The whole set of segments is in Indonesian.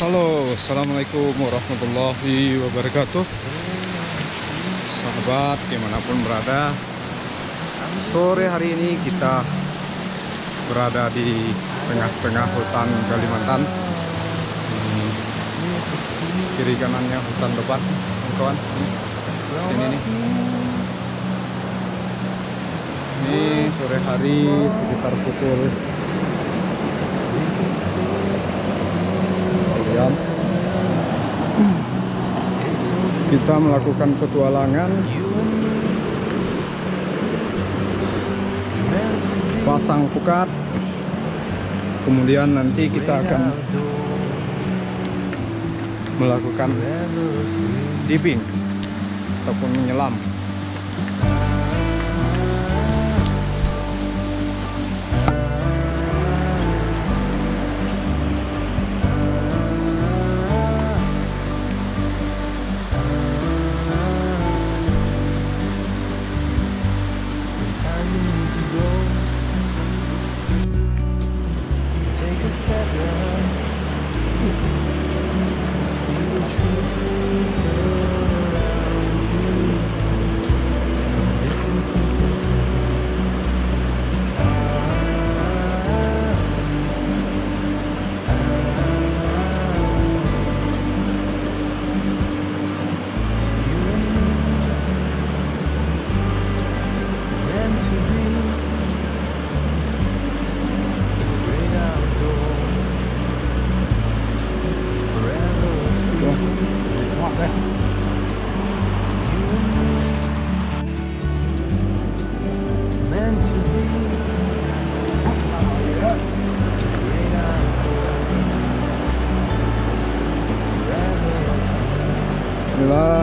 Assalamualaikum warahmatullahi wabarakatuh. Sahabat di mana pun berada Sore hari ini kita berada di tengah-tengah hutan Kalimantan. Hmm, Kiri kanannya hutan lebat kawan Ini nih. Ini sore hari sekitar pukul kita melakukan petualangan. Pasang pukat. Kemudian nanti kita akan melakukan dipping ataupun menyelam A step back to see the truth inilah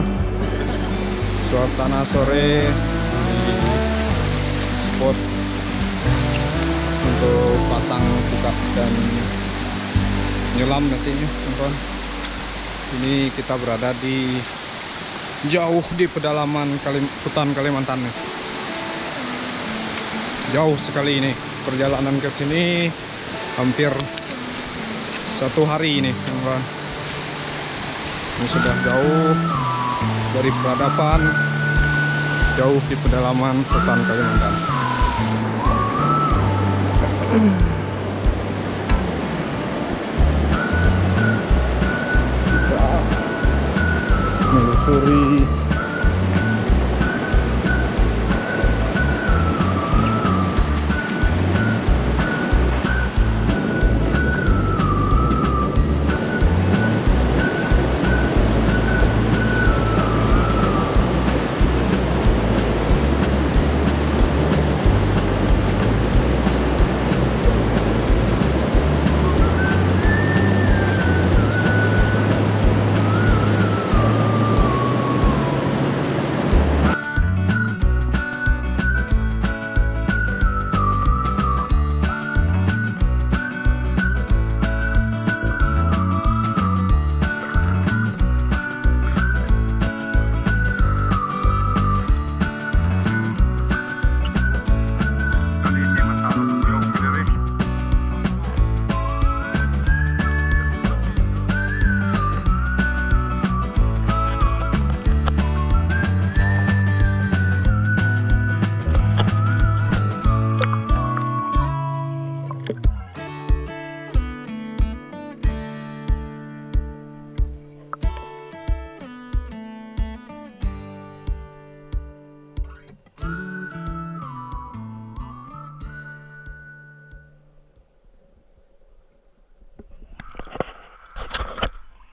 suasana sore di spot untuk pasang pukat dan nyelam nantinya teman-teman ini kita berada di jauh di pedalaman Kalim- hutan Kalimantan nih. jauh sekali ini perjalanan ke sini hampir satu hari ini ini sudah jauh dari peradaban jauh di pedalaman hutan Kalimantan kita menelusuri